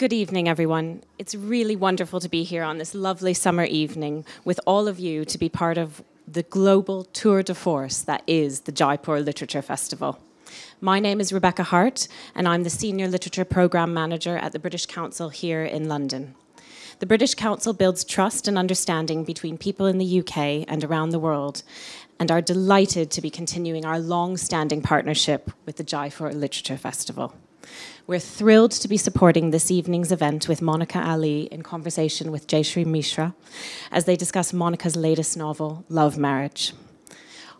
Good evening, everyone. It's really wonderful to be here on this lovely summer evening with all of you to be part of the global tour de force that is the Jaipur Literature Festival. My name is Rebecca Hart, and I'm the Senior Literature Programme Manager at the British Council here in London. The British Council builds trust and understanding between people in the UK and around the world, and are delighted to be continuing our long standing partnership with the Jaipur Literature Festival. We're thrilled to be supporting this evening's event with Monica Ali in conversation with Jaishree Misra as they discuss Monica's latest novel, Love Marriage.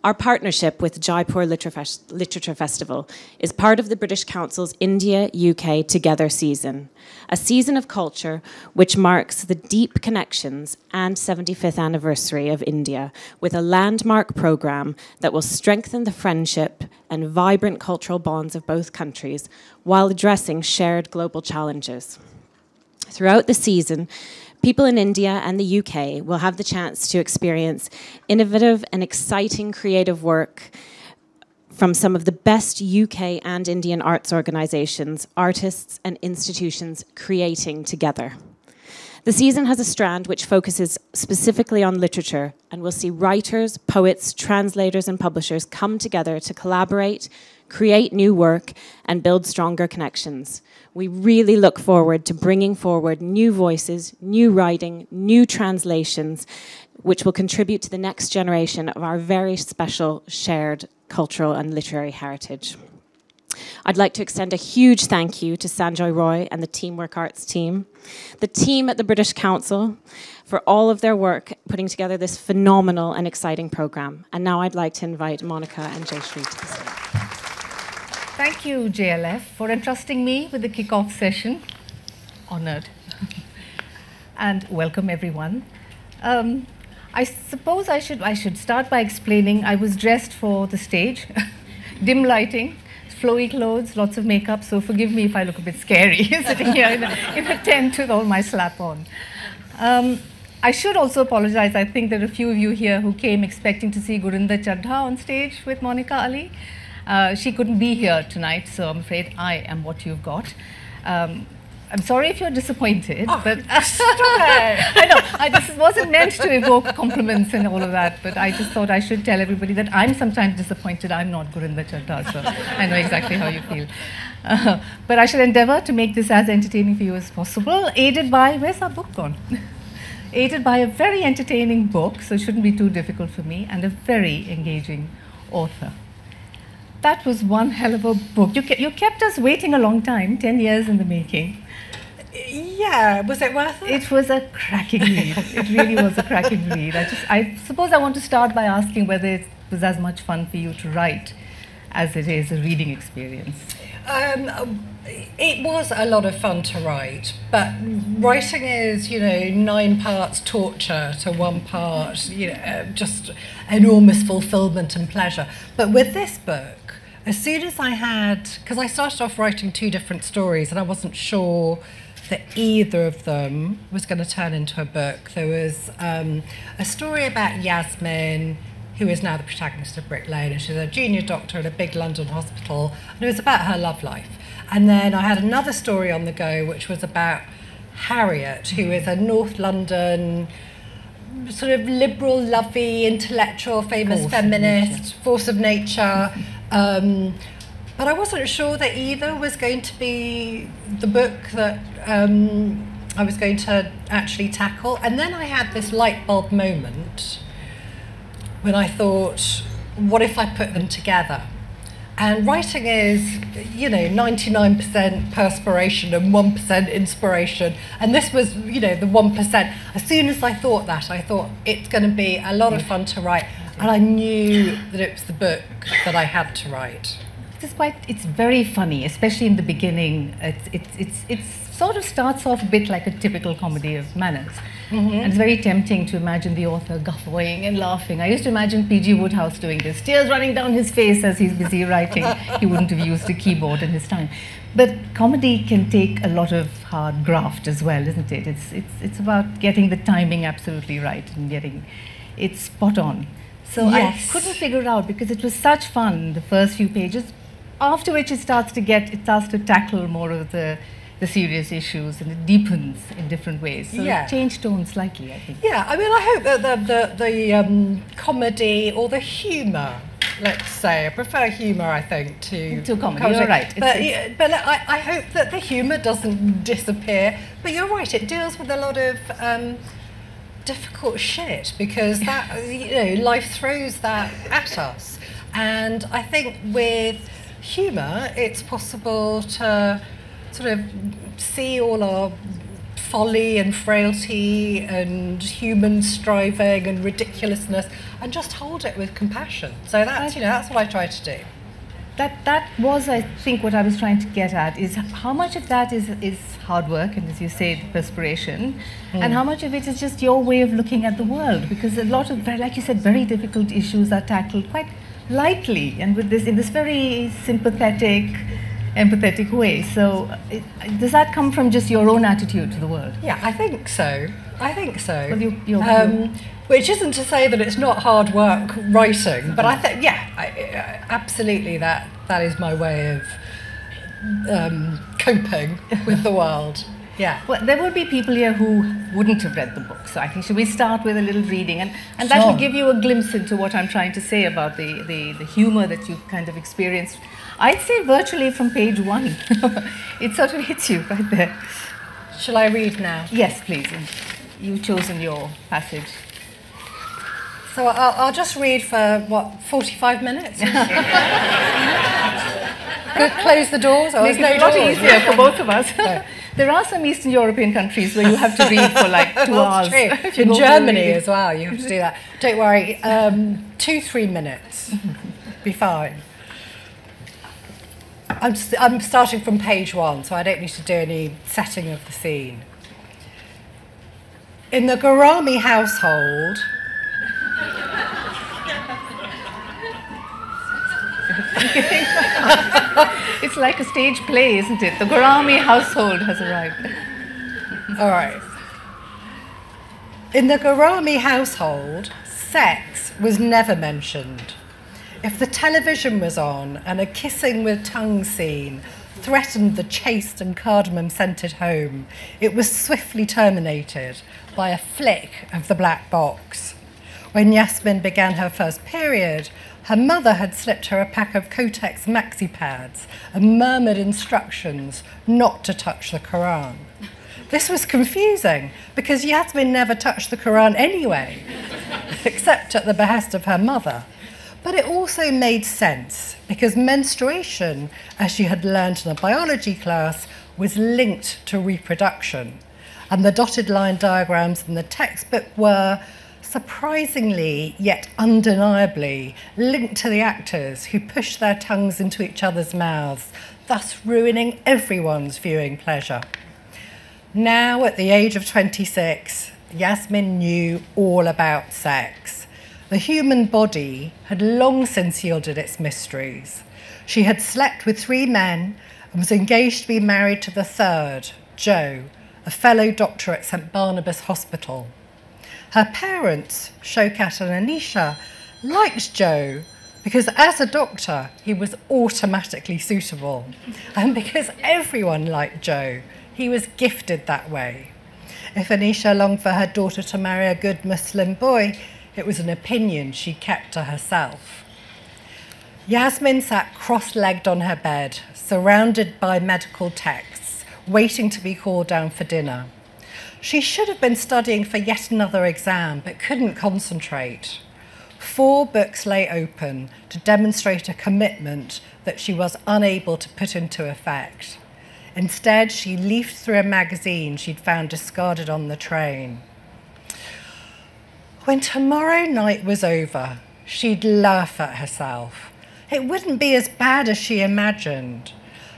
Our partnership with Jaipur Literature Festival is part of the British Council's India UK Together season, a season of culture which marks the deep connections and 75th anniversary of India with a landmark programme that will strengthen the friendship and vibrant cultural bonds of both countries while addressing shared global challenges. Throughout the season, people in India and the UK will have the chance to experience innovative and exciting creative work from some of the best UK and Indian arts organisations, artists, and institutions creating together. The season has a strand which focuses specifically on literature and will see writers, poets, translators, and publishers come together to collaborate, create new work, and build stronger connections. We really look forward to bringing forward new voices, new writing, new translations, which will contribute to the next generation of our very special shared cultural and literary heritage. I'd like to extend a huge thank you to Sanjoy Roy and the Teamwork Arts team, the team at the British Council for all of their work putting together this phenomenal and exciting program. And now I'd like to invite Monica and Jaishree to the stage. Thank you, JLF, for entrusting me with the kickoff session. Honored. and welcome, everyone. Um, I suppose I should, I should start by explaining I was dressed for the stage, dim lighting, flowy clothes, lots of makeup, so forgive me if I look a bit scary sitting here in a, in a, tent with all my slap on. Um, I should also apologize. I think there are a few of you here who came expecting to see Gurinder Chadha on stage with Monica Ali. Uh, she couldn't be here tonight, so I'm afraid I am what you've got. Um, I'm sorry if you're disappointed, oh, but I know I, this wasn't meant to evoke compliments and all of that. But I just thought I should tell everybody that I'm sometimes disappointed. I'm not Gurinder Chadha, so I know exactly how you feel. Uh, but I shall endeavour to make this as entertaining for you as possible, aided by where's our book gone? aided by a very entertaining book, so it shouldn't be too difficult for me, and a very engaging author. That was one hell of a book. You, you kept us waiting a long time, 10 years in the making. Yeah, was it worth it? It was a cracking read. it really was a cracking read. I, just, I suppose I want to start by asking whether it was as much fun for you to write as it is a reading experience. Um, it was a lot of fun to write, but writing is, you know, nine parts torture to one part, you know, just enormous fulfillment and pleasure. But with this book, as soon as I had, because I started off writing two different stories and I wasn't sure that either of them was going to turn into a book. There was um, a story about Yasmin, who is now the protagonist of Brick Lane, and she's a junior doctor at a big London hospital, and it was about her love life. And then I had another story on the go, which was about Harriet, who is a North London sort of liberal, lovey, intellectual, famous force feminist, of force of nature. Um, but I wasn't sure that either was going to be the book that um, I was going to actually tackle. And then I had this light bulb moment when I thought, what if I put them together? And writing is, you know, 99% perspiration and 1% inspiration. And this was, you know, the 1%. As soon as I thought that, I thought it's going to be a lot of fun to write. And I knew that it was the book that I had to write it's quite it's very funny especially in the beginning it's it's it's, it's sort of starts off a bit like a typical comedy of manners. Mm-hmm. and it's very tempting to imagine the author guffawing and laughing. I used to imagine pg Wodehouse doing this tears running down his face as he's busy writing. He wouldn't have used a keyboard in his time. But comedy can take a lot of hard graft as well isn't it? It's it's it's about getting the timing absolutely right and getting it spot on. So yes. I couldn't figure it out because it was such fun the first few pages, after which it starts to get, it starts to tackle more of the the serious issues and it deepens in different ways. So Yeah. it changed tone slightly, I think. Yeah, I mean, I hope that the the, the um, comedy or the humour, let's say, I prefer humour, I think, to To comedy, you're right. But it's- but I, I hope that the humour doesn't disappear. But you're right, it deals with a lot of. Um, difficult shit because that you know life throws that at us and i think with humor it's possible to sort of see all our folly and frailty and human striving and ridiculousness and just hold it with compassion so that's you know that's what i try to do That, that was, I think, what I was trying to get at is how much of that is, is hard work and, as you say, perspiration, and hmm. how much of it is just your way of looking at the world. Because a lot of, like you said, very difficult issues are tackled quite lightly and with this in this very sympathetic, empathetic way. So, it, does that come from just your own attitude to the world? Yeah, I think so. I think so. Well, you- you're- um, which isn't to say that it's not hard work writing, but I think yeah, I, I, absolutely that that is my way of um, coping with the world. Yeah. Well, there would be people here who wouldn't have read the book. So I think should we start with a little reading, and, and that will give you a glimpse into what I'm trying to say about the, the, the humor that you kind of experienced. I'd say virtually from page one. it sort of hits you right there. Shall I read now? Yes, please. You've chosen your passage. So I'll, I'll just read for what forty-five minutes. Good, Close the doors. Make there's it no a lot doors. easier for both of us. No. there are some Eastern European countries where you have to read for like two hours. In Germany as well, you have to do that. Don't worry, um, two, three minutes. Be fine. I'm, st- I'm starting from page one, so I don't need to do any setting of the scene. In the Ghorami household, It's like a stage play, isn't it? The Ghorami household has arrived. All right. In the Ghorami household, sex was never mentioned. If the television was on and a kissing with tongue scene threatened the chaste and cardamom scented home, it was swiftly terminated by a flick of the black box. When Yasmin began her first period, her mother had slipped her a pack of Kotex maxi pads and murmured instructions not to touch the Quran. This was confusing because Yasmin never touched the Quran anyway, except at the behest of her mother. But it also made sense because menstruation, as she had learned in a biology class, was linked to reproduction. And the dotted line diagrams in the textbook were, surprisingly yet undeniably, linked to the actors who pushed their tongues into each other's mouths, thus ruining everyone's viewing pleasure. Now, at the age of 26, Yasmin knew all about sex. The human body had long since yielded its mysteries. She had slept with three men and was engaged to be married to the third, Joe, a fellow doctor at St Barnabas Hospital. Her parents, Shaokat and Anisha, liked Joe because as a doctor, he was automatically suitable. And because everyone liked Joe, he was gifted that way. If Anisha longed for her daughter to marry a good Muslim boy, it was an opinion she kept to herself. Yasmin sat cross legged on her bed, surrounded by medical texts, waiting to be called down for dinner. She should have been studying for yet another exam, but couldn't concentrate. Four books lay open to demonstrate a commitment that she was unable to put into effect. Instead, she leafed through a magazine she'd found discarded on the train. When tomorrow night was over, she'd laugh at herself. It wouldn't be as bad as she imagined.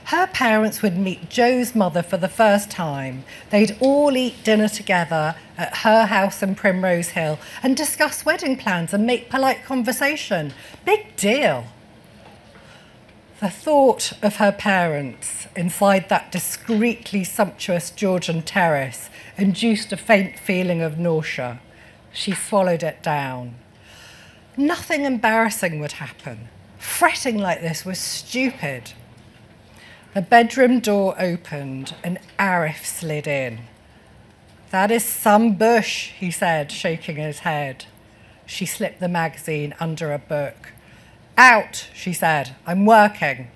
Her parents would meet Joe's mother for the first time. They'd all eat dinner together at her house in Primrose Hill and discuss wedding plans and make polite conversation. Big deal. The thought of her parents inside that discreetly sumptuous Georgian terrace induced a faint feeling of nausea. She swallowed it down. Nothing embarrassing would happen. Fretting like this was stupid. The bedroom door opened and Arif slid in. That is some bush, he said, shaking his head. She slipped the magazine under a book. Out, she said, I'm working.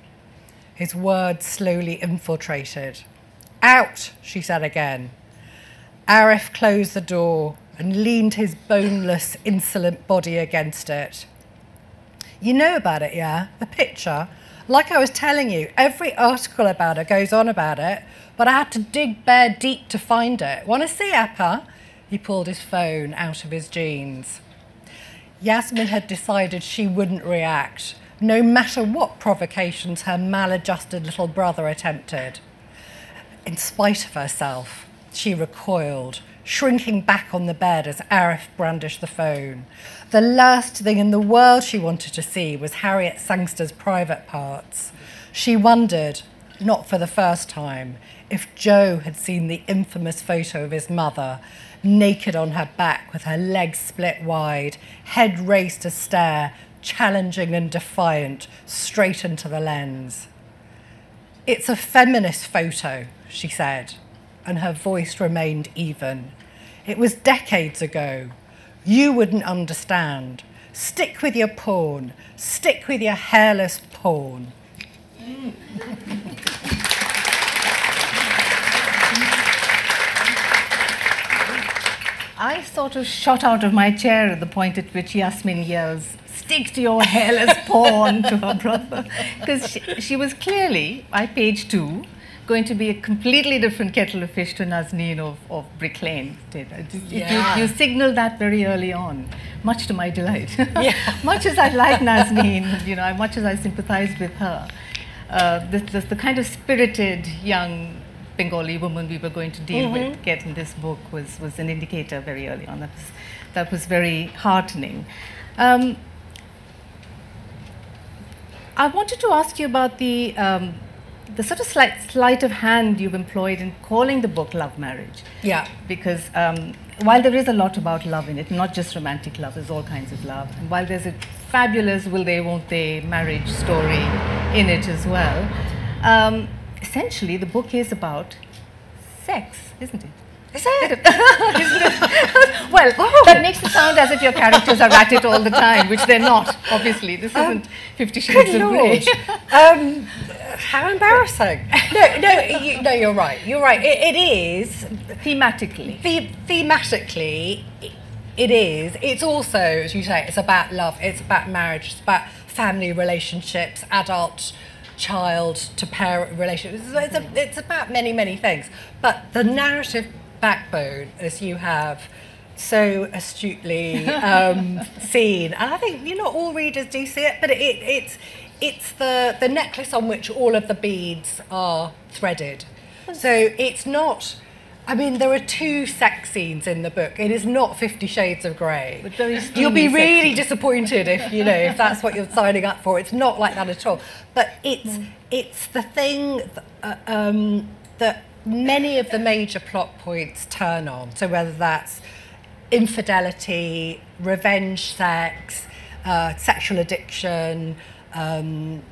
His words slowly infiltrated. Out, she said again. Arif closed the door and leaned his boneless, insolent body against it. You know about it, yeah? The picture? Like I was telling you, every article about it goes on about it, but I had to dig bare deep to find it. Want to see Appa? He pulled his phone out of his jeans. Yasmin had decided she wouldn't react, no matter what provocations her maladjusted little brother attempted. In spite of herself, she recoiled, shrinking back on the bed as Arif brandished the phone. The last thing in the world she wanted to see was Harriet Sangster's private parts. She wondered, not for the first time, if Joe had seen the infamous photo of his mother, naked on her back with her legs split wide, head raised to stare, challenging and defiant, straight into the lens. It's a feminist photo, she said, and her voice remained even. It was decades ago. You wouldn't understand. Stick with your porn. Stick with your hairless porn. I sort of shot out of my chair at the point at which Yasmin yells, stick to your hairless porn to her brother. Because she, she was clearly, by page two, going to be a completely different kettle of fish to Nazneen of, of Brick Lane did. Yeah. You, you signaled that very early on, much to my delight. Yeah. much as I like Nazneen, you know, much as I sympathized with her, uh, the, the, the, kind of spirited young Bengali woman we were going to deal mm-hmm. with, get in this book, was, was an indicator very early on. That was, that was very heartening. Um, I wanted to ask you about the um, the sort of slight sleight of hand you've employed in calling the book Love Marriage. Yeah. Because um, while there is a lot about love in it, not just romantic love, there's all kinds of love. And while there's a fabulous will they, won't they marriage story in it as well, um, essentially the book is about sex, isn't it? Is it? well, oh. that makes it sound as if your characters are at it all the time, which they're not, obviously. This um, isn't Fifty Shades of Grey. um, how embarrassing. no, no, you, no, you're right. You're right. it, it is. Thematically. The, thematically, it is. It's also, as you say, it's about love, it's about marriage, it's about family relationships, adult child to parent relationships. It's, a, it's about many, many things. But the narrative backbone, as you have so astutely um, seen, and I think you know all readers do see it, but it, it, it's it's the the necklace on which all of the beads are threaded. So it's not. I mean, there are two sex scenes in the book. It is not Fifty Shades of Grey. You'll be really disappointed if you know if that's what you're signing up for. It's not like that at all. But it's mm. it's the thing uh, um, that many of the major plot points turn on. So whether that's infidelity, revenge sex, uh, sexual addiction, um,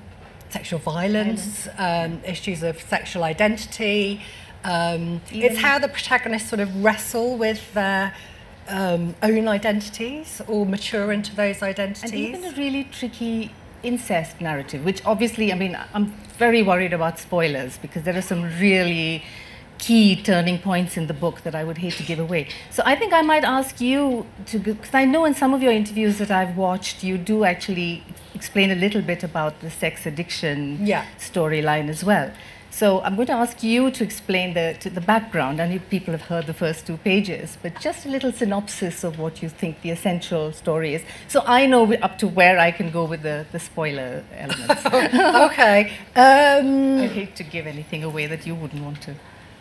sexual violence, um, issues of sexual identity. Um, it's how the protagonists sort of wrestle with their um, own identities or mature into those identities. And even a really tricky incest narrative, which obviously, I mean, I'm very worried about spoilers because there are some really key turning points in the book that I would hate to give away. So I think I might ask you to, because I know in some of your interviews that I've watched, you do actually explain a little bit about the sex addiction yeah. storyline as well. So I'm going to ask you to explain the, to the background. I know people have heard the first two pages, but just a little synopsis of what you think the essential story is. So I know up to where I can go with the, the spoiler elements. okay. Um, I hate to give anything away that you wouldn't want to.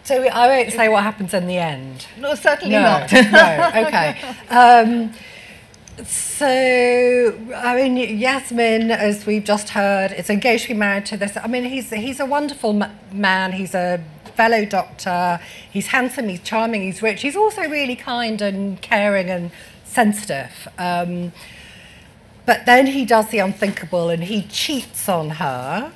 So I won't say what happens in the end. No, certainly no, not. no, okay. Um, so, I mean, Yasmin, as we've just heard, is engaged to be married to this. I mean, he's he's a wonderful man. He's a fellow doctor. He's handsome. He's charming. He's rich. He's also really kind and caring and sensitive. Um, but then he does the unthinkable and he cheats on her.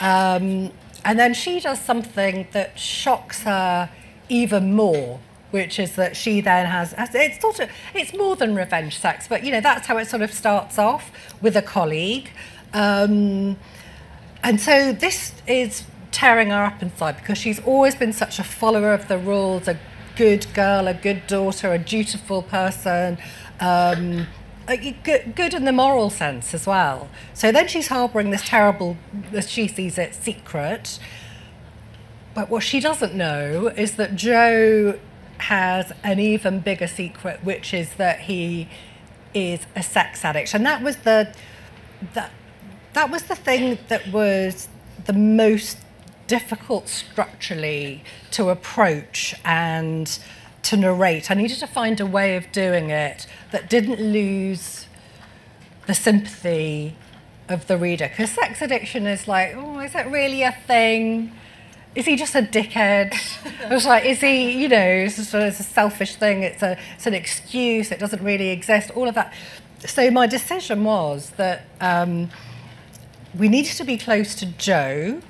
Um, and then she does something that shocks her even more, which is that she then has, it's sort of, it's more than revenge sex, but you know, that's how it sort of starts off with a colleague. Um, and so this is tearing her up inside because she's always been such a follower of the rules, a good girl, a good daughter, a dutiful person. Um, good in the moral sense as well. So then she's harbouring this terrible, as she sees it, secret. But what she doesn't know is that Joe has an even bigger secret, which is that he is a sex addict, and that was the that that was the thing that was the most difficult structurally to approach and to narrate. I needed to find a way of doing it that didn't lose the sympathy of the reader. Because sex addiction is like, oh, is that really a thing? Is he just a dickhead? I was like, is he, you know, it's a, it's a selfish thing, it's, a, it's an excuse, it doesn't really exist, all of that. So my decision was that um, we needed to be close to Joe,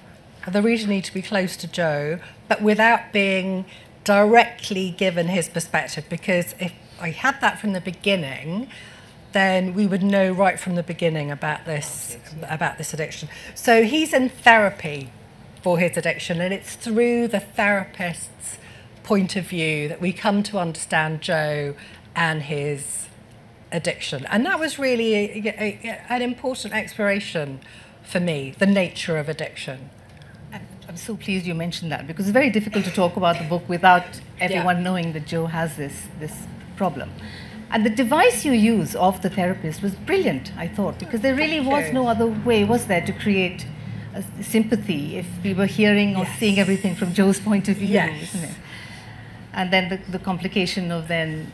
the reader needed to be close to Joe, but without being directly given his perspective because if I had that from the beginning, then we would know right from the beginning about this about this addiction. So he's in therapy for his addiction, and it's through the therapist's point of view that we come to understand Joe and his addiction. And that was really a, a, an important exploration for me, the nature of addiction. I'm so pleased you mentioned that because it's very difficult to talk about the book without everyone yeah. knowing that Joe has this, this problem. And the device you use of the therapist was brilliant, I thought, because there really was no other way, was there, to create sympathy if we were hearing or yes. seeing everything from Joe's point of view, yes. isn't it? And then the, the complication of then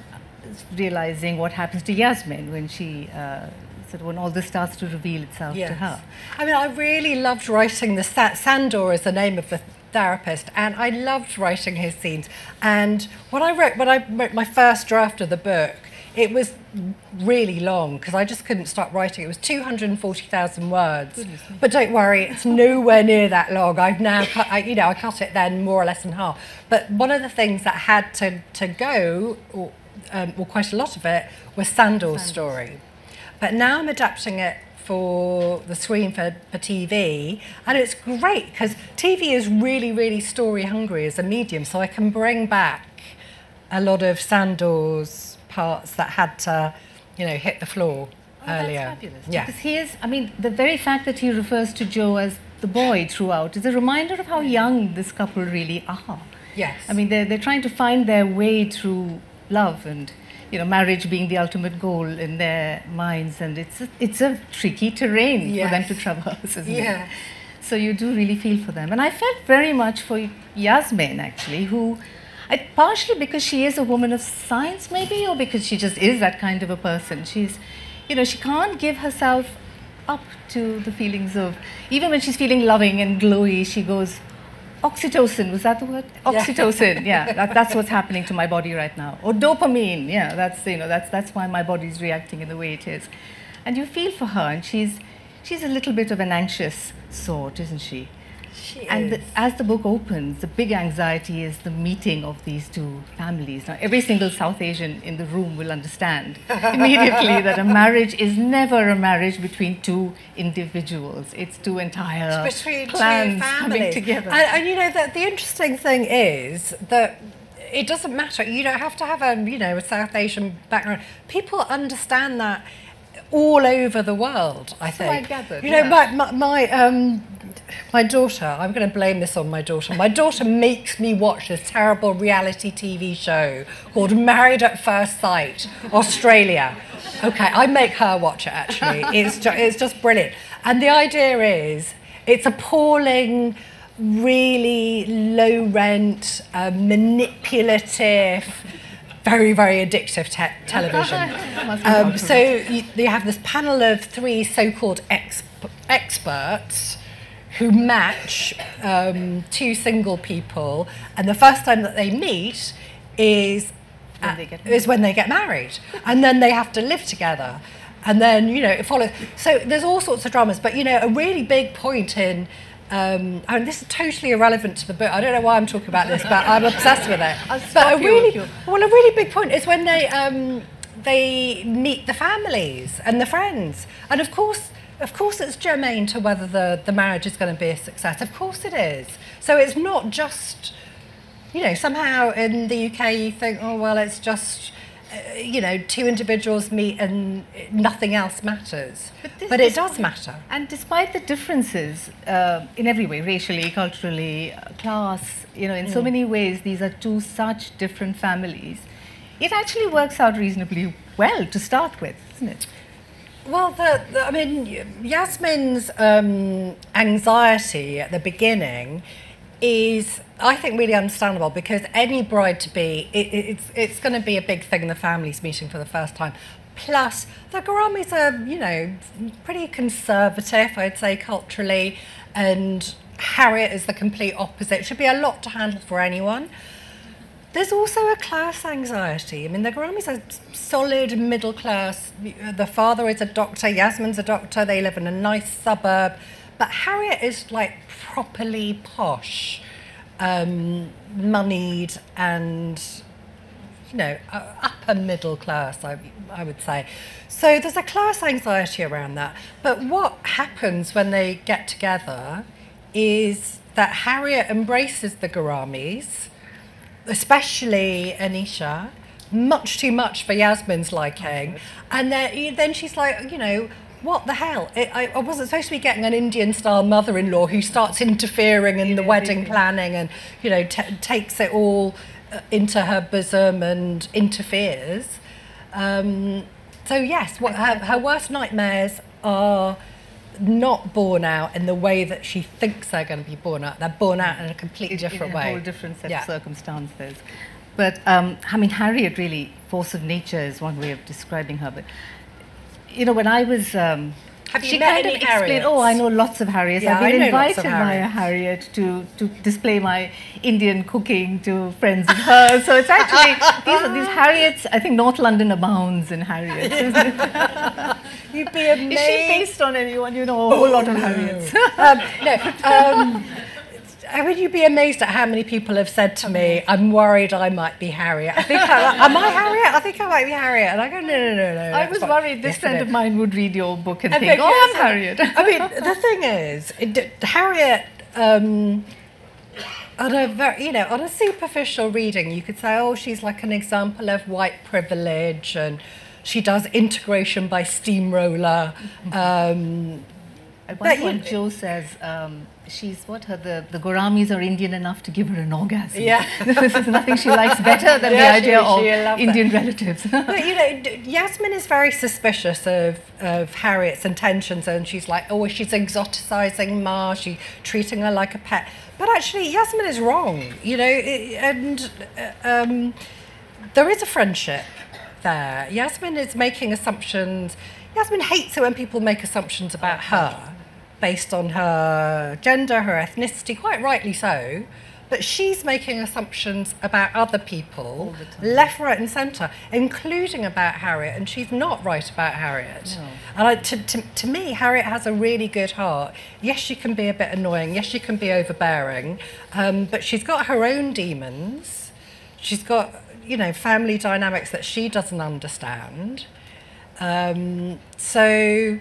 realizing what happens to Yasmin when she uh, sort of when all this starts to reveal itself yes. to her. I mean, I really loved writing the Sandor is the name of the therapist, and I loved writing his scenes. And when I wrote when I wrote my first draft of the book, it was really long because I just couldn't stop writing. It was 240,000 words. But don't worry, it's nowhere near that long. I've now cut, I, you know, I cut it then more or less in half. But one of the things that had to, to go, or, um, or quite a lot of it, was Sandor's story. But now I'm adapting it for the screen for, for TV, and it's great because TV is really, really story hungry as a medium, so I can bring back a lot of Sandor's parts that had to, you know, hit the floor oh, earlier. That's fabulous. Yeah. Because he is, I mean, the very fact that he refers to Joe as the boy throughout is a reminder of how young this couple really are. Yes. I mean, they're, they're trying to find their way through love and you know, marriage being the ultimate goal in their minds, and it's a, it's a tricky terrain yes. for them to traverse, isn't yeah. it? So you do really feel for them, and I felt very much for Yasmin actually, who, I, partially because she is a woman of science, maybe, or because she just is that kind of a person. She's, you know, she can't give herself up to the feelings of, even when she's feeling loving and glowy, she goes, oxytocin was that the word? Oxytocin. Yeah, yeah that, that's what's happening to my body right now. Or dopamine. Yeah that's you know that's that's why my body's reacting in the way it is. And you feel for her and she's she's a little bit of an anxious sort isn't she she and the, as the book opens, the big anxiety is the meeting of these two families. Now, every single South Asian in the room will understand immediately that a marriage is never a marriage between two individuals. It's two entire it's between clans two coming together. And, and you know, the, the interesting thing is that it doesn't matter. You don't have to have a, you know, a South Asian background. People understand that all over the world, I think. So I gathered, you know, my, my, my um, my daughter, I'm going to blame this on my daughter. My daughter makes me watch this terrible reality TV show called Married at First Sight, Australia. Okay, I make her watch it actually. It's, ju- it's just brilliant. And the idea is it's appalling, really low rent, uh, manipulative, very, very addictive te- television. um, so you, you have this panel of three so called ex- experts who match um, two single people, and the first time that they meet is when they get is when they get married, and then they have to live together, and then you know it follows. So there's all sorts of dramas, but you know a really big point in Um, and this is totally irrelevant to the book. I don't know why I'm talking about this, but I'm obsessed with it. I'll but a really, well, a really big point is when they um, they meet the families and the friends, and of course, of course, it's germane to whether the the marriage is going to be a success. Of course, it is. So it's not just, you know, somehow in the UK you think, oh well, it's just. uh, You know, two individuals meet and nothing else matters. But, this- it does matter. And despite the differences uh, in every way, racially, culturally, uh, class, you know, in Mm. so many ways, these are two such different families. It actually works out reasonably well to start with, isn't it? Well, the, the, I mean, Yasmin's um, anxiety at the beginning is, I think, really understandable because any bride to be, it, it- it's, it's going to be a big thing. The family's meeting for the first time. Plus, the Ghoramis are, you know, pretty conservative, I'd say, culturally, and Harriet is the complete opposite. It should be a lot to handle for anyone. There's also a class anxiety. I mean, the Ghoramis are solid middle class. The father is a doctor, Yasmin's a doctor, they live in a nice suburb. But Harriet is like properly posh, um, moneyed, and, you know, upper middle class, I, I would say. So there's a class anxiety around that. But what happens when they get together is that Harriet embraces the Ghoramis especially Anisha, much too much for Yasmin's liking. And then, then she's like, you know, what the hell? It, I, I wasn't supposed to be getting an Indian style mother in law who starts interfering in the wedding planning and, you know, t- takes it all uh, into her bosom and interferes. Um, so, yes, what, her, her worst nightmares are not born out in the way that she thinks they're going to be born out. They're born out in a completely different in a way. whole different set Yeah. of circumstances. But um, I mean, Harriet really, force of nature is one way of describing her. But you know, when I was, um, Have you she met kind any of explained. Oh, I know lots of Harriets. Yeah, I've been invited by a Harriet to to display my Indian cooking to friends of hers. So it's actually these are these Harriets. I think North London abounds in Harriets. You'd be amazed. Is she based on anyone? You know, a whole lot of Harriets. um, no, um, I mean, you'd be amazed at how many people have said to me, "I'm worried I might be Harriet." I think, I, am I Harriet? I think I might be Harriet. And I go, "No, no, no, no." I was worried this friend of mine would read your book and I think, oh, yes, I'm Harriet. I mean, the thing is, it, Harriet. Um, on a very, you know, on a superficial reading, you could say, oh, she's like an example of white privilege, and she does integration by steamroller. Um, At But one point, you- Joe says um, she's what her the, the Ghoramis are Indian enough to give her an orgasm. Yeah. this is nothing she likes better than Yeah, the idea she- of that. Indian relatives. but you know, Yasmin is very suspicious of, of Harriet's intentions, and she's like, oh, she's exoticizing Ma, she's treating her like a pet. But actually, Yasmin is wrong, you know, and uh, um, there is a friendship there. Yasmin is making assumptions. Yasmin hates it when people make assumptions about her based on her gender, her ethnicity, quite rightly so. But she's making assumptions about other people, left, right, and centre, including about Harriet, and she's not right about Harriet. And I, to, to, to me, Harriet has a really good heart. Yes, she can be a bit annoying. Yes, she can be overbearing. Um, but she's got her own demons. She's got, you know, family dynamics that she doesn't understand. Um, so,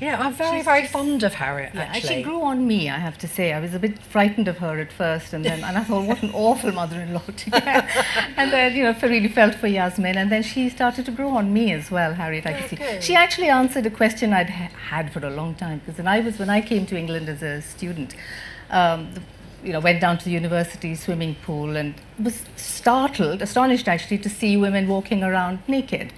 yeah, I'm very, She's very just- fond of Harriet, Yeah, actually. she grew on me, I have to say. I was a bit frightened of her at first, and then and I thought, what an awful mother-in-law to get. and then, you know, I really felt for Yasmin, and then she started to grow on me as well, Harriet. I could see. She actually answered a question I'd ha- had for a long time because when I was when I came to England as a student. Um, the, you know, went down to the university swimming pool and was startled, astonished actually, to see women walking around naked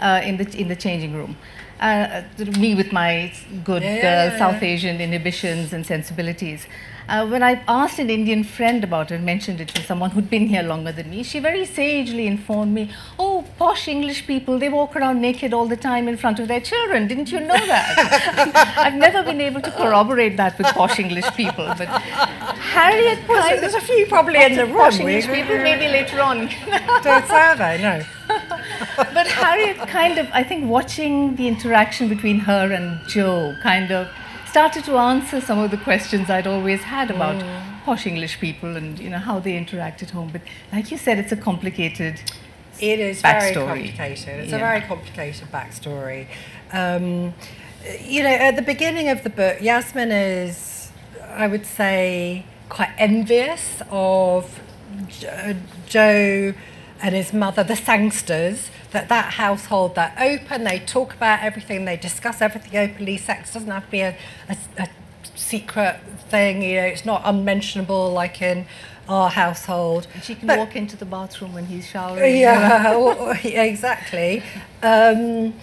uh, in the in the changing room. Uh, me with my good Yeah. uh, South Asian inhibitions and sensibilities. Uh, when I asked an Indian friend about it, mentioned it to someone who'd been here longer than me, she very sagely informed me, "Oh, posh English people, they walk around naked all the time in front of their children. Didn't you know that?" I've never been able to corroborate that with posh English people, but Harriet Well, there's a few probably in the room. posh English people, maybe later on. Do a survey, no. but Harriet kind of, I think, watching the interaction between her and Joe kind of started to answer some of the questions I'd always had about mm. posh English people and you know how they interact at home. But like you said, it's a complicated. It is backstory. very complicated. It's yeah. a very complicated backstory. Um, you know, at the beginning of the book, Yasmin is, I would say, quite envious of Joe and his mother, the Sangsters, that that household, they're open, they talk about everything, they discuss everything openly. Sex doesn't have to be a, a, a secret thing, you know, it's not unmentionable like in our household. And she can but, walk into the bathroom when he's showering. Yeah, exactly. Um,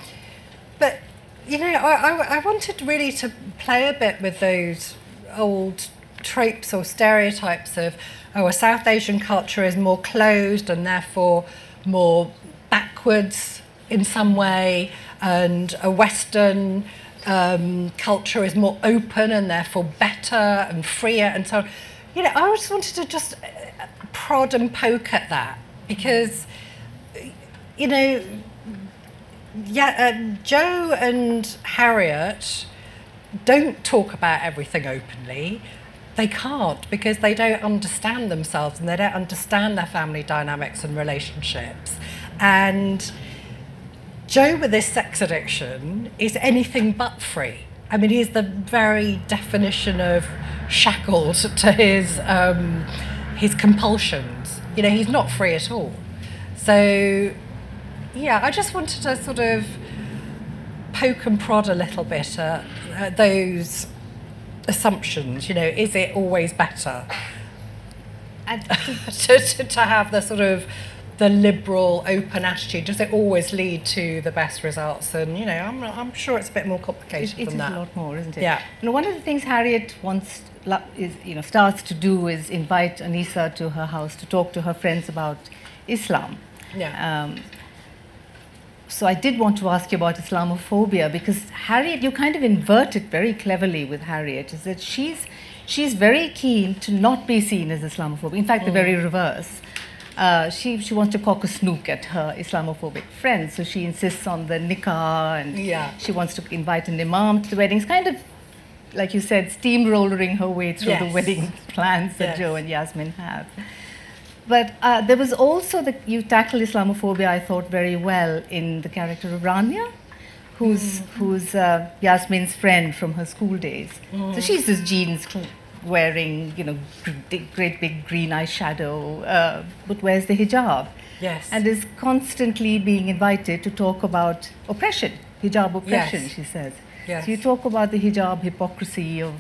but, you know, I, I, I wanted really to play a bit with those old tropes or stereotypes of, oh, a South Asian culture is more closed and therefore more backwards in some way, and a Western um, culture is more open and therefore better and freer and so on. You know, I just wanted to just uh, prod and poke at that because, you know, yeah, uh, Joe and Harriet don't talk about everything openly. They can't because they don't understand themselves and they don't understand their family dynamics and relationships. And Joe, with his sex addiction, is anything but free. I mean, he's the very definition of shackled to his um, his compulsions. You know, he's not free at all. So, yeah, I just wanted to sort of poke and prod a little bit at, at those assumptions. You know, is it always better? And to, to, to have the sort of the liberal, open attitude, does it always lead to the best results? And you know, I'm, I'm sure it's a bit more complicated it, than that. It is a lot more, isn't it? Yeah. Know, one of the things Harriet wants, is you know, starts to do is invite Anisa to her house to talk to her friends about Islam. Yeah. Um, so I did want to ask you about Islamophobia because Harriet, you kind of invert it very cleverly with Harriet, is that she's she's very keen to not be seen as Islamophobic. In fact, mm. the very reverse. Uh, she, she wants to cock a snook at her Islamophobic friends, so she insists on the nikah and yeah. she wants to invite an imam to the wedding. It's kind of, like you said, steamrolling her way through yes. the wedding plans that yes. Joe and Yasmin have. But uh, there was also the, you tackled Islamophobia, I thought, very well in the character of Rania, who's, mm. who's uh, Yasmin's friend from her school days. Mm. So she's this jeans wearing, you know, great big green eyeshadow, uh, but wears the hijab. Yes. And is constantly being invited to talk about oppression, hijab oppression, yes. she says. Yes. So you talk about the hijab hypocrisy of,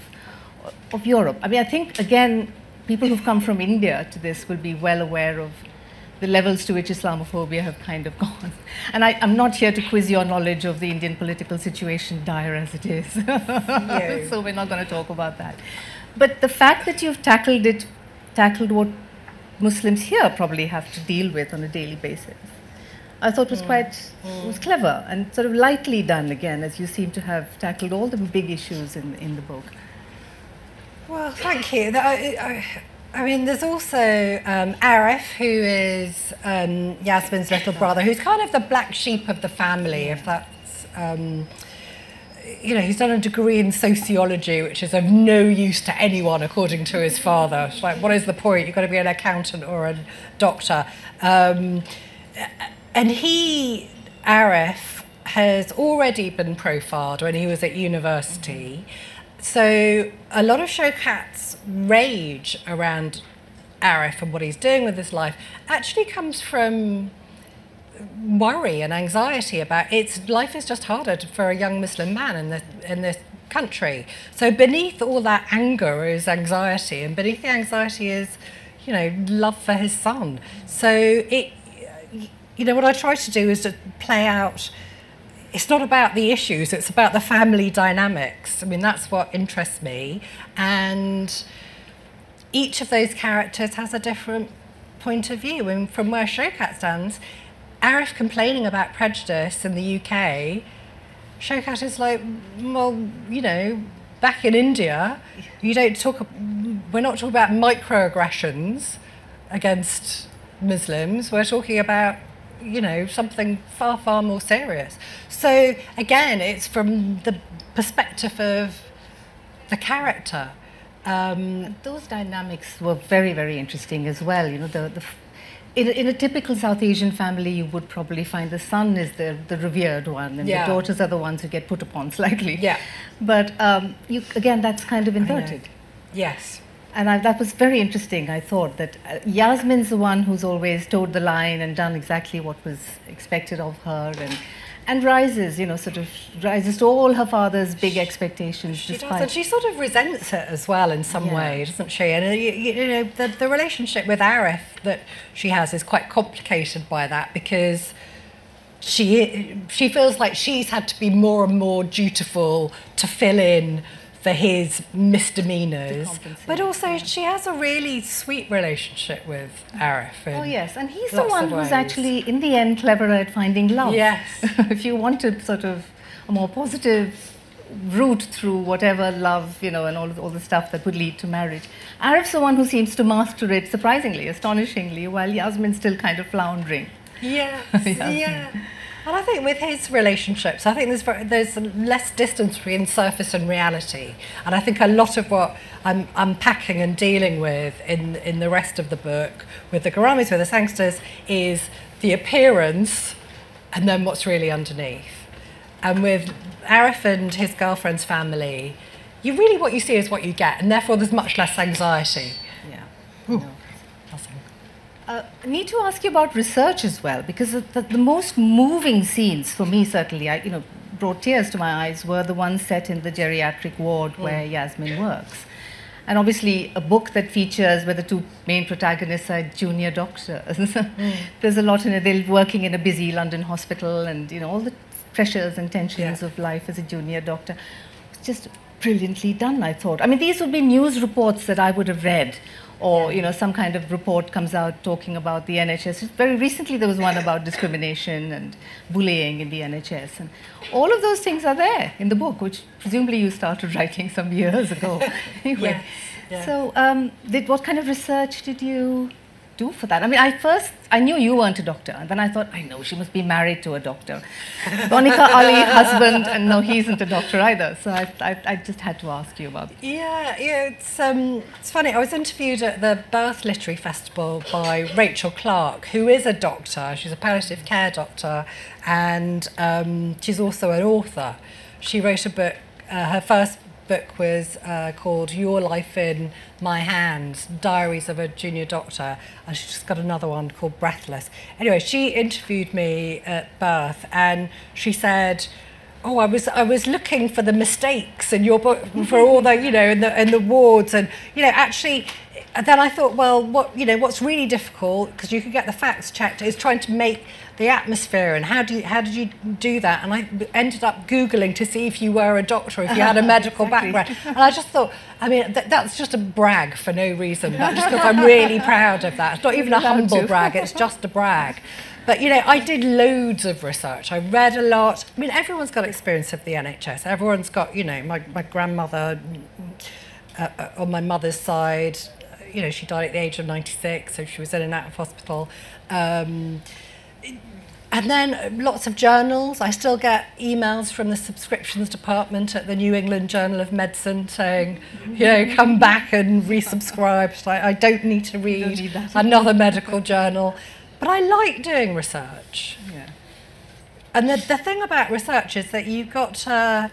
of Europe. I mean, I think, again, people who've come from India to this will be well aware of the levels to which Islamophobia have kind of gone. And I, am not here to quiz your knowledge of the Indian political situation, dire as it is. so we're not going to talk about that. But the fact that you've tackled it, tackled what Muslims here probably have to deal with on a daily basis, I thought was mm. quite mm. was clever and sort of lightly done again, as you seem to have tackled all the big issues in in the book. Well, thank you. I, I, I mean, there's also um, Arif, who is um, Yasmin's little brother, who's kind of the black sheep of the family, if that's. Um, you know, he's done a degree in sociology, which is of no use to anyone, according to his father. It's like, what is the point? You've got to be an accountant or a doctor. Um, and he, Arif, has already been profiled when he was at university. So a lot of Shaokat's rage around Arif and what he's doing with his life actually comes from worry and anxiety about its life is just harder for a young Muslim man in this in this country. So beneath all that anger is anxiety, and beneath the anxiety is, you know, love for his son. So it, you know, what I try to do is to play out. It's not about the issues; it's about the family dynamics. I mean, that's what interests me, and each of those characters has a different point of view. And from where Shaokat stands, Arif complaining about prejudice in the UK, Shaokat is like, well, you know, back in India, you don't talk, we're not talking about microaggressions against Muslims, we're talking about, you know, something far, far more serious. So again, it's from the perspective of the character. Um, Those dynamics were very, very interesting as well. You know, the, the in, a, in a typical South Asian family, you would probably find the son is the, the revered one, and Yeah. the daughters are the ones who get put upon slightly. Yeah. But um, you, again, that's kind of inverted. yes. And I, that was very interesting. I thought that uh, Yasmin's the one who's always towed the line and done exactly what was expected of her, and and rises, you know, sort of rises to all her father's big expectations. She does, and she sort of resents it as well in some Yeah. way, doesn't she? And uh, you, you know, the, the relationship with Arif that she has is quite complicated by that because she she feels like she's had to be more and more dutiful to fill in for his misdemeanors, but also yeah. she has a really sweet relationship with Arif. Oh yes, and he's the one who's ways. actually, in the end, cleverer at finding love. Yes. if you wanted sort of a more positive route through whatever love, you know, and all all the stuff that would lead to marriage, Arif's the one who seems to master it surprisingly, astonishingly, while Yasmin's still kind of floundering. Yes, Yeah. And I think with his relationships, I think there's ver- there's less distance between surface and reality. And I think a lot of what I'm unpacking and dealing with in in the rest of the book, with the Ghoramis, with the Sangsters, is the appearance, and then what's really underneath. And with Arif and his girlfriend's family, you really what you see is what you get, and therefore there's much less anxiety. Yeah. Hmm. Nothing. Uh, I need to ask you about research as well, because the, the, the most moving scenes for me, certainly, I, you know, brought tears to my eyes, were the ones set in the geriatric ward where Yasmin works. And obviously, a book that features where the two main protagonists are junior doctors. There's a lot in it. They're working in a busy London hospital, and you know all the pressures and tensions Yeah. of life as a junior doctor. It's just brilliantly done. I thought. I mean, these would be news reports that I would have read, or you know, some kind of report comes out talking about the NHS. Very recently, there was one about discrimination and bullying in the NHS, and all of those things are there in the book, which presumably you started writing some years ago. anyway, Yes, yeah. so um, did what kind of research did you? Do for that. I mean, I first I knew you weren't a doctor, and then I thought, I know she must be married to a doctor. Monica Ali, husband, and no, he isn't a doctor either. So I, I, I just had to ask you about. Yeah, yeah, it's um, it's funny. I was interviewed at the Bath Literary Festival by Rachel Clarke, who is a doctor. She's a palliative care doctor, and um, she's also an author. She wrote a book. Uh, her first book was uh, called "Your Life in My Hands: Diaries of a Junior Doctor," and she's just got another one called "Breathless." Anyway, she interviewed me at Bath, and she said. Oh, I was I was looking for the mistakes in your book for all the you know in the in the wards and you know actually and then I thought well what you know what's really difficult because you can get the facts checked is trying to make the atmosphere and how do you, how did you do that and I ended up googling to see if you were a doctor if you had a medical Exactly. background and I just thought I mean th- that's just a brag for no reason but just because I'm really proud of that it's not even a humble to. brag it's just a brag but you know, I did loads of research. I read a lot. I mean, everyone's got experience of the NHS. Everyone's got, you know, my, my grandmother uh, uh, on my mother's side, you know, she died at the age of 96, so she was in and out of hospital. Um, and then lots of journals. I still get emails from the subscriptions department at the New England Journal of Medicine saying, you know, come back and resubscribe. So I, I don't need to read need another medical journal. But I like doing research. Yeah. And the, the thing about research is that you've got to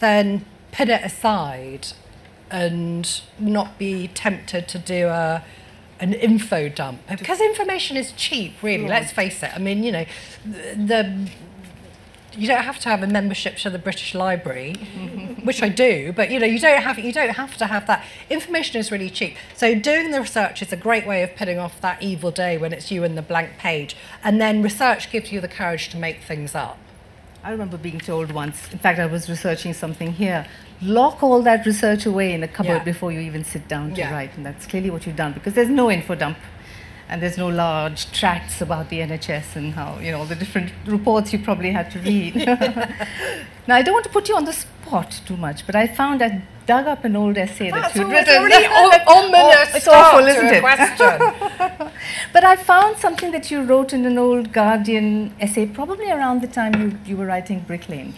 then put it aside and not be tempted to do a an info dump because information is cheap really let's face it i mean you know the, the you don't have to have a membership to the British Library, which I do, but you know you don't have you don't have to have that. Information is really cheap. So doing the research is a great way of putting off that evil day when it's you and the blank page, and then research gives you the courage to make things up. I remember being told once, in fact, I was researching something here, lock all that research away in a cupboard Yeah. before you even sit down to Yeah. write. And that's clearly what you've done because there's no info dump and there's no large tracts about the NHS and how, you know, all the different reports you probably had to read. now, I don't want to put you on the spot too much, but I found I dug up an old essay that That's you'd written. a really o- ominous it's awful, isn't it? But I found something that you wrote in an old Guardian essay, probably around the time you, you were writing Brick Lane.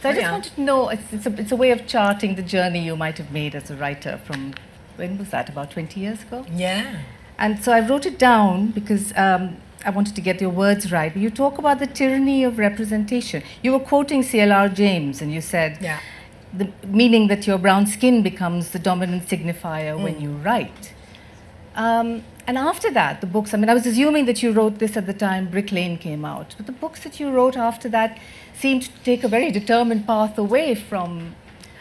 So I just Yeah. wanted to know, it's, it's, a, it's a way of charting the journey you might have made as a writer from, when was that, about 20 years ago? Yeah. And so I wrote it down because um, I wanted to get your words right. You talk about the tyranny of representation. You were quoting C.L.R. James, and you said, Yeah. the, meaning that your brown skin becomes the dominant signifier Mm. when you write. Um, and after that, the books, I mean, I was assuming that you wrote this at the time Brick Lane came out, but the books that you wrote after that seemed to take a very determined path away from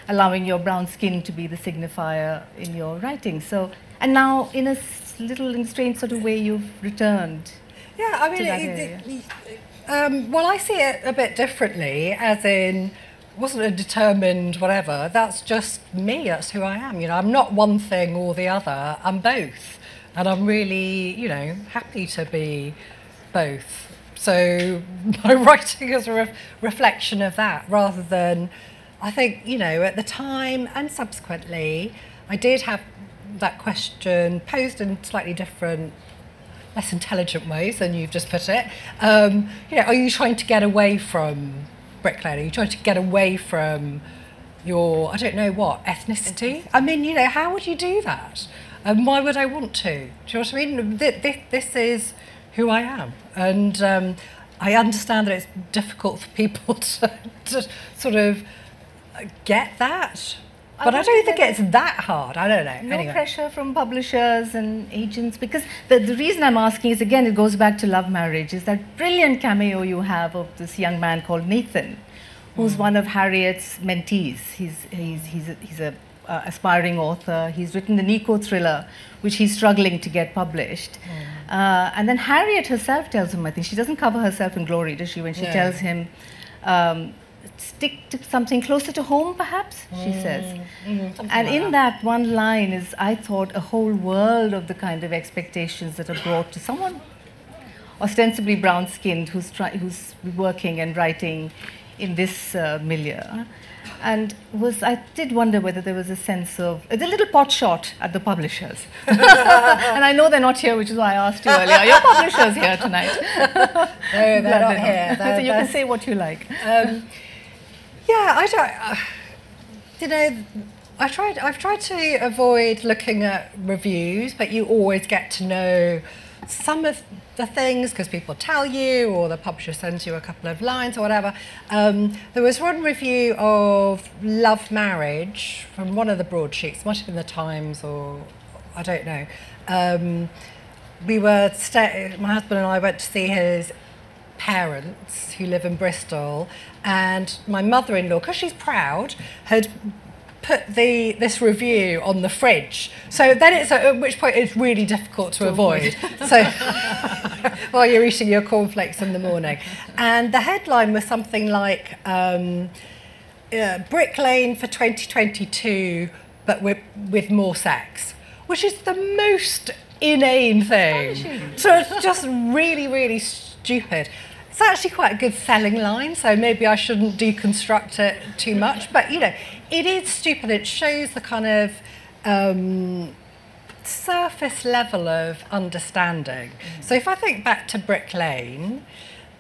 allowing your brown skin to be the signifier in your writing. So, and now, in a little and strange sort of way, you've returned. Yeah, I mean, it, it, um, well, I see it a bit differently, as in, wasn't a determined whatever. That's just me. That's who I am. You know, I'm not one thing or the other. I'm both, and I'm really, you know, happy to be both. So my writing is a ref- reflection of that, rather than, I think, you know, at the time and subsequently, I did have that question posed in slightly different less intelligent ways than you've just put it. Um, you know, are you trying to get away from Brick Lane? Are you trying to get away from your, I don't know what, ethnicity? I mean, you know, how would you do that? And why would I want to? Do you know what I mean? This, this, is who I am. And um, I understand that it's difficult for people to, to sort of get that. But I, wonder don't think it's that hard. I don't know. No anyway. pressure from publishers and agents because the, the reason I'm asking is again it goes back to love marriage is that brilliant cameo you have of this young man called Nathan who's one of Harriet's mentees he's he's he's a, he's a uh, aspiring author. He's written the Nico thriller which he's struggling to get published. Uh, and then Harriet herself tells him I think she doesn't cover herself in glory does she when she No. tells him um, stick to something closer to home perhaps she says. Something and like in that. one line is, I thought, a whole world of the kind of expectations that are brought to someone ostensibly brown skinned who's, try, who's working and writing in this uh, milieu. And was I did wonder whether there was a sense of a little pot shot at the publishers. and I know they're not here, which is why I asked you earlier. Your publishers here tonight. No, they're not they're here. so you can say what you like. Um, yeah, I don't. Uh, you know, I tried. I've tried to avoid looking at reviews, but you always get to know some of the things because people tell you, or the publisher sends you a couple of lines or whatever. Um, there was one review of Love Marriage from one of the broadsheets, might have been the Times or I don't know. Um, we were my husband and I went to see his parents who live in Bristol, and my mother-in-law, because she's proud, had put the this review on the fridge. So then it's at which point it's really difficult to avoid. so while you're eating your cornflakes in the morning, and the headline was something like. Um, uh, Brick Lane for 2022, but with, with more sex, which is the most inane thing. So it's just really, really stupid. It's actually quite a good selling line, so maybe I shouldn't deconstruct it too much. But you know, it is stupid. It shows the kind of um, surface level of understanding. So if I think back to Brick Lane,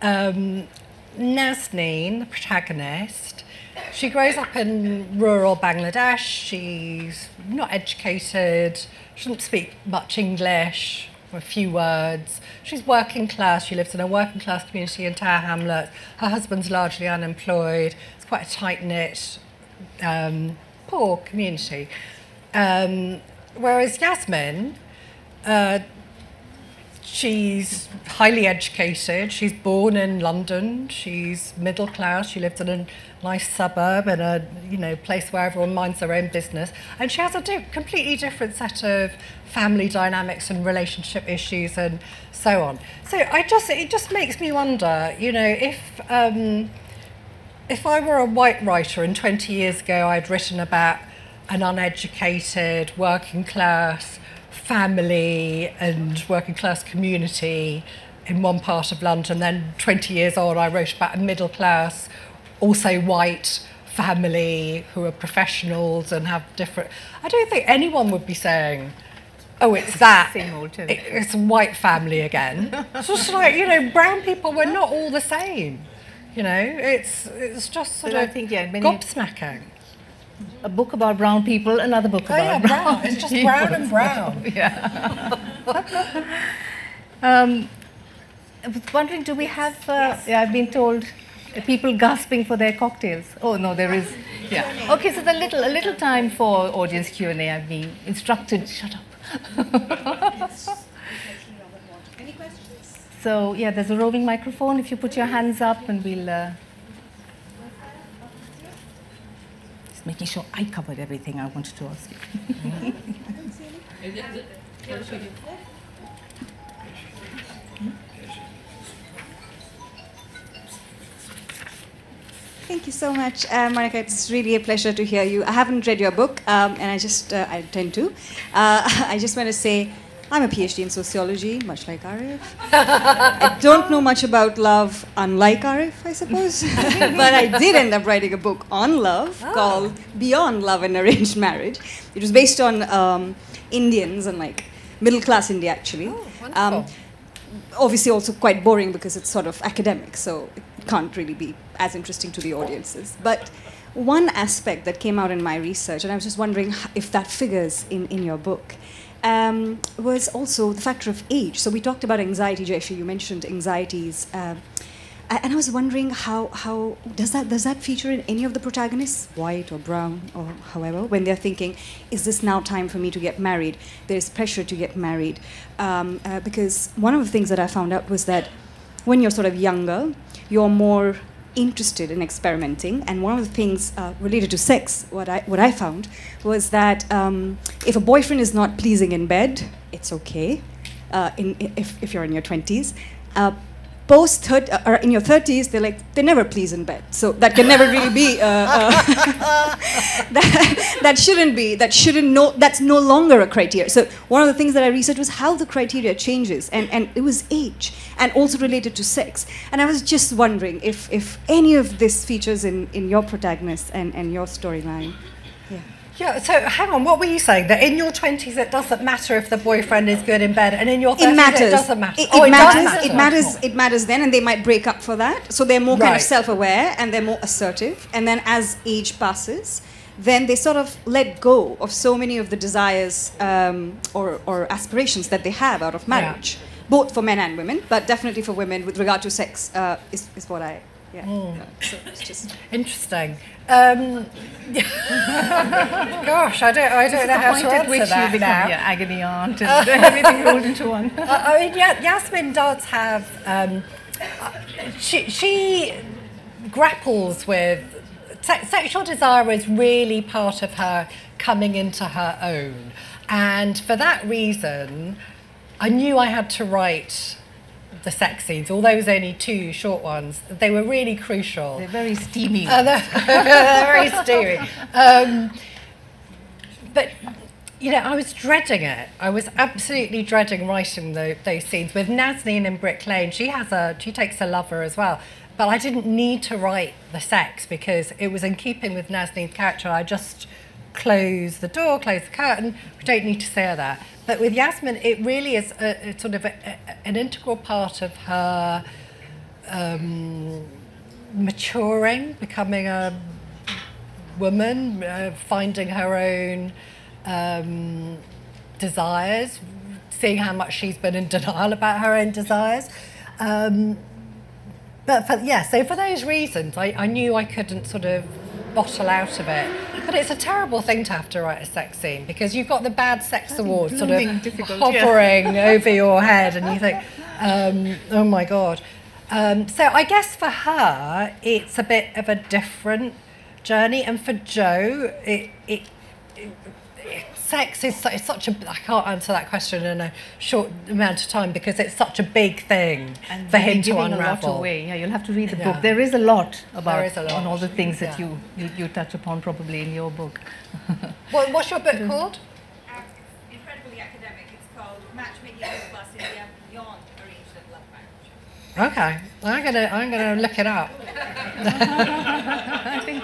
um, Nazneen, the protagonist, she grows up in rural Bangladesh. She's not educated. She doesn't speak much English, a few words. She's working class. She lives in a working class community in Tower Hamlets. Her husband's largely unemployed. It's quite a tight knit, um, poor community. Um, whereas Yasmin, uh, she's highly educated. She's born in London. She's middle class. She lives in a nice suburb in a you know place where everyone minds their own business, and she has a di- completely different set of family dynamics and relationship issues and so on. So I just it just makes me wonder, you know, if. Um, if I were a white writer and 20 years ago I'd written about an uneducated, working class family and working class community in one part of London, then 20 years on I wrote about a middle class, also white family who are professionals and have different. I don't think anyone would be saying, oh, it's that. It- It's a white family again. it's just like, you know, brown people were not all the same. You know, it's it's just sort But I of think, yeah, many- gobsmacking. A book about brown people, another book Oh about yeah, brown. brown. It's just brown and brown. Um, I was wondering, do we have? Uh, Yeah, I've been told people gasping for their cocktails. Oh no, there is. Yeah. Okay, so the little a little time for audience Q and A. I've been instructed. Shut up. Any questions? So yeah, there's a roving microphone. If you put your hands up, and we'll. Uh, just making sure I covered everything I wanted to ask you. Thank you so much, uh, Monica. It's really a pleasure to hear you. I haven't read your book, um, and I just uh, I intend to. Uh, I just want to say I'm a PhD in sociology, much like Arif. I don't know much about love, unlike Arif, I suppose. but I did end up writing a book on love called Beyond Love and Arranged Marriage. It was based on um, Indians and like middle class India, actually. Oh, wonderful. obviously also quite boring because it's sort of academic, so it can't really be as interesting to the audiences. But one aspect that came out in my research, and I was just wondering if that figures in, in your book, um, was also the factor of age. So we talked about anxiety, Jaishree, you mentioned anxieties. A- and I was wondering how, how does that does that feature in any of the protagonists, white or brown or however, when they're thinking, is this now time for me to get married? There's pressure to get married, um, uh, because one of the things that I found out was that when you're sort of younger, you're more interested in experimenting. And one of the things uh, related to sex, what I what I found was that um, if a boyfriend is not pleasing in bed, it's okay. Uh, in, if, if you're in your 20s. Uh, post third uh, or in your 30s they're like they never please in bed. So that can never really be uh, uh, that, that shouldn't be that shouldn't no that's no longer a criteria. So one of the things that i researched was how the criteria changes and and it was age and also related to sex. And i was just wondering if if any of this features in in your protagonist and and your storyline yeah Yeah, so hang on, what were you saying? That in your 20s it doesn't matter if the boyfriend is good in bed, and in your 30s it matters. it doesn't matter? It, oh, it it matters. matter. It matters. It matters then, and they might break up for that. So they're more kind of self-aware and they're more assertive. And then as age passes, then they sort of let go of so many of the desires um, or, or aspirations that they have out of marriage, both for men and women, but definitely for women with regard to sex uh, is, is what I. Yeah. Hmm. So it's just. Interesting. Um, gosh, I don't, I don't know how to point at answer which that you become now. yeah, agony aunt and everything rolled into one. Uh, I mean, yeah, Yasmin does have. Um, she, she grapples with se- sexual desire is really part of her coming into her own, and for that reason, I knew I had to write the sex scenes. Although it was only two short ones, they were really crucial. They're very steamy. Uh, they're, they're very steamy. Um, but you know, I was dreading it. I was absolutely dreading writing tho- those scenes with Nazneen in Brick Lane. She has a, she takes a lover as well. But I didn't need to write the sex because it was in keeping with Nazneen's character. I just close the door, close the curtain. We don't need to say that. But with Yasmin, it really is a, a sort of a, a, an integral part of her um, maturing, becoming a woman, uh, finding her own um, desires, seeing how much she's been in denial about her own desires. Um, but for, yeah, so for those reasons, I, I knew I couldn't sort of bottle out of it. But it's a terrible thing to have to write a sex scene because you've got the bad sex award sort of difficult, yeah. hovering over your head, and you think, um, oh my god. Um, so I guess for her, it's a bit of a different journey, and for Joe, it, it, it sex is su- such a I can't answer that question in a short amount of time because it's such a big thing and for him to giving unravel. a lot away. Yeah, you'll have to read the Yeah. book. There is a lot about is a lot. on all the things that Yeah. you, you you touch upon probably in your book. What, what's your book called? incredibly academic. It's called Matchmaking Middle Class India Beyond Arranged and Love Marriage. Okay, I'm gonna I'm gonna look it up. I think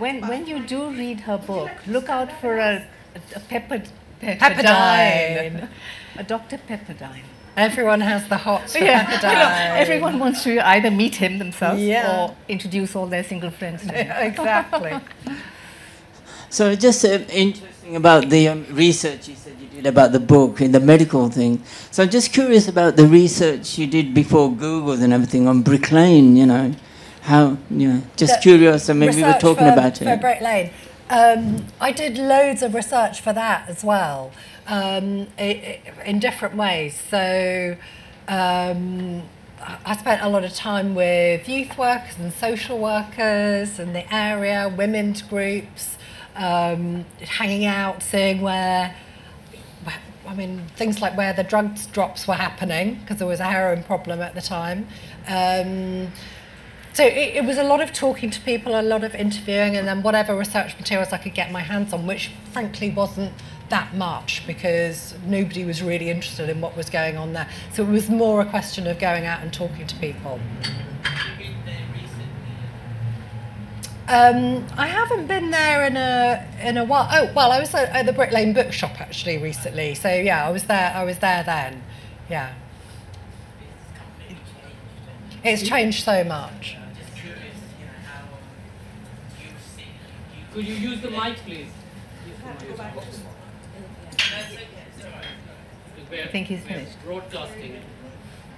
when when you do read her book, look out for a, a pepper, Pepperdine. a Dr. Pepperdine. Everyone has the hots for Yeah, Pepperdine. everyone wants to either meet him themselves Yeah. or introduce all their single friends to him. exactly. So just uh, interesting about the um, research you said you did about the book and the medical thing. So I'm just curious about the research you did before Google and everything on Brick Lane. You know, how know, just The curious. And maybe we were talking for, about for it. Brick Lane. Um, I did loads of research for that as well, um, i- i- in different ways. So um, I spent a lot of time with youth workers and social workers in the area, women's groups, um, hanging out, seeing where where- I mean, things like where the drugs drops were happening because there was a heroin problem at the time. So it, it was a lot of talking to people, a lot of interviewing, and then whatever research materials I could get my hands on, which frankly wasn't that much because nobody was really interested in what was going on there. So it was more a question of going out and talking to people. Um, I haven't been there in a in a while. Oh well, I was at, at the Brick Lane Bookshop actually recently. So yeah, I was there. I was there then. Yeah. It's changed so much. Could you use the mic, please? I think he's finished. Broadcasting.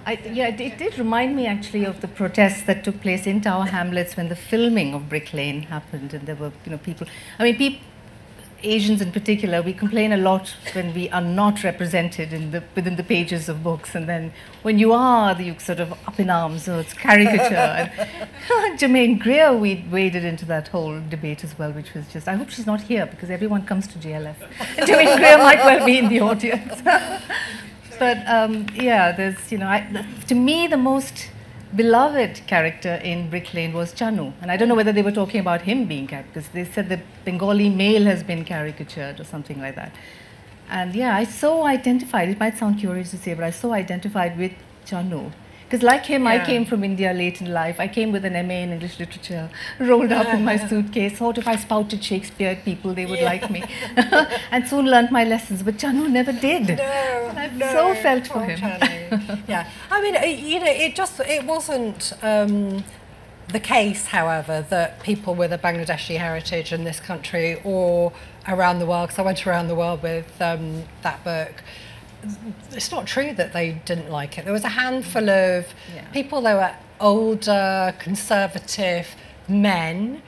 I, yeah, it, it did remind me actually of the protests that took place in Tower Hamlets when the filming of Brick Lane happened, and there were you know people. I mean, peop, Asians in particular, we complain a lot when we are not represented in the within the pages of books, and then when you are, you sort of up in arms, so it's caricature. and Germaine Greer we waded into that whole debate as well, which was just. I hope she's not here because everyone comes to JLF. And Germaine Greer might well be in the audience. But um, yeah, there's, you know, I, the- to me, the most beloved character in Brick Lane was Chanu. And I don't know whether they were talking about him being caricatured, because they said the Bengali male has been caricatured or something like that. And yeah, I so identified, it might sound curious to say, but I so identified with Chanu. Because like him, I came from India late in life. I came with an MA in English literature, rolled up in my suitcase, thought if I spouted Shakespeare at people, they would like me. and soon learnt my lessons. But Chanu never did. No, And I've no, so felt for him. Yeah, I mean, it, you know, it just it wasn't um, the case, however, that people with a Bangladeshi heritage in this country or around the world, because I went around the world with um, that book. It's not true that they didn't like it. There was a handful of Yeah. people that were older, conservative men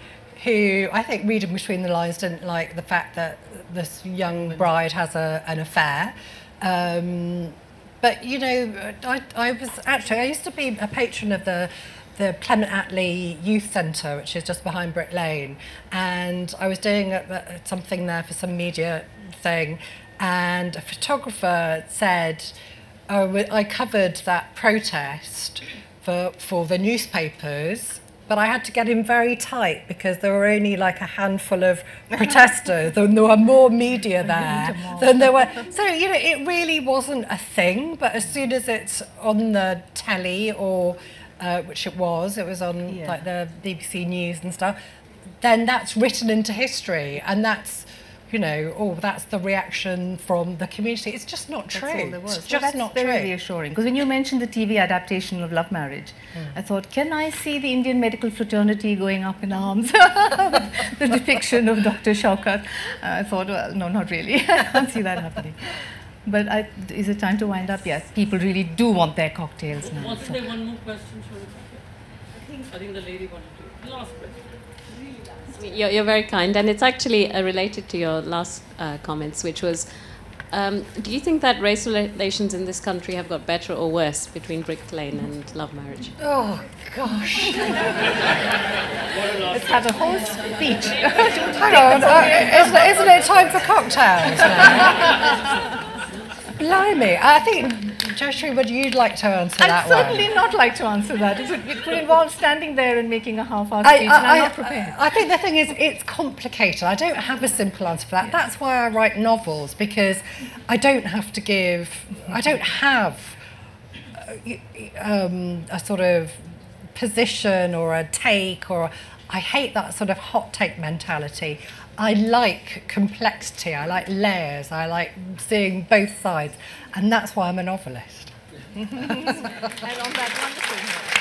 who I think reading between the lines didn't like the fact that this young bride has a, an affair. Um, but you know, I, I was actually I used to be a patron of the the Clement Attlee Youth Centre, which is just behind Brick Lane, and I was doing a, a, something there for some media thing, and a photographer said, oh, I covered that protest for for the newspapers. But I had to get in very tight because there were only like a handful of protesters, and there were more media there than there were. So you know, it really wasn't a thing. But as soon as it's on the telly, or uh, which it was, it was on Yeah. like the BBC News and stuff. Then that's written into history, and that's you know, oh, that's the reaction from the community. It's just not true. That's all there was. It's So just that's not very true. reassuring. Because when you mentioned the TV adaptation of Love Marriage, I thought, can I see the Indian medical fraternity going up in arms? the depiction of Dr. Shaokat. Uh, I thought, well, no, not really. I can't see that happening. But I, is it time to wind up? Yes, people really do want their cocktails now. Wasn't so- there one more question, Shorika? I think, I think the lady wanted to. Last question. You're, you're very kind, and it's actually uh, related to your last uh, comments, which was um, do you think that race relations in this country have got better or worse between Brick Lane and love marriage? Oh gosh. Let's have a whole speech. Hang on, uh, isn't, it, isn't it time for cocktails? Blimey, I think, Joshua, would you like to answer I'd that certainly one? not like to answer that. It would, it would involve standing there and making a half-hour I, speech, and I'm I, not prepared. I, I think the thing is, it's complicated. I don't have a simple answer for that. That's why I write novels because I don't have to give. I don't have uh, um, a sort of position or a take or. I hate that sort of hot take mentality. I like complexity. I like layers. I like seeing both sides, and that's why I'm a novelist. and on that wonderful note.